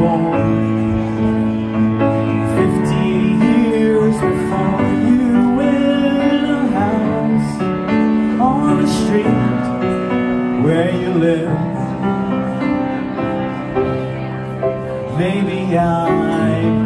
50 years before you in a house on the street where you live. Maybe I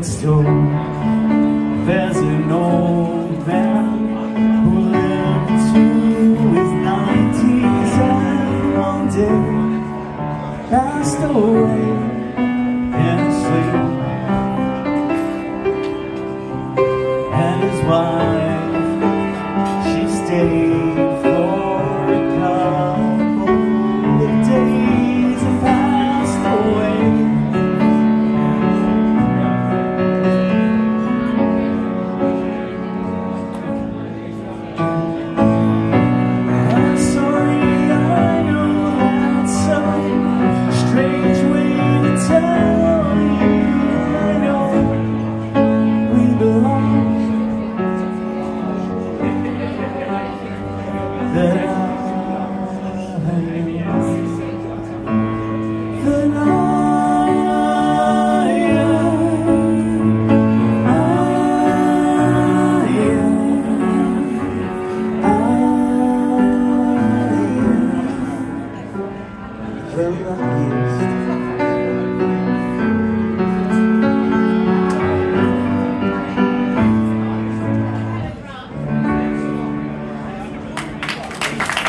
next door. There's an old man who lived to his nineties And one day passed away in And his wife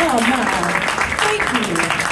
Oh, my. Thank you.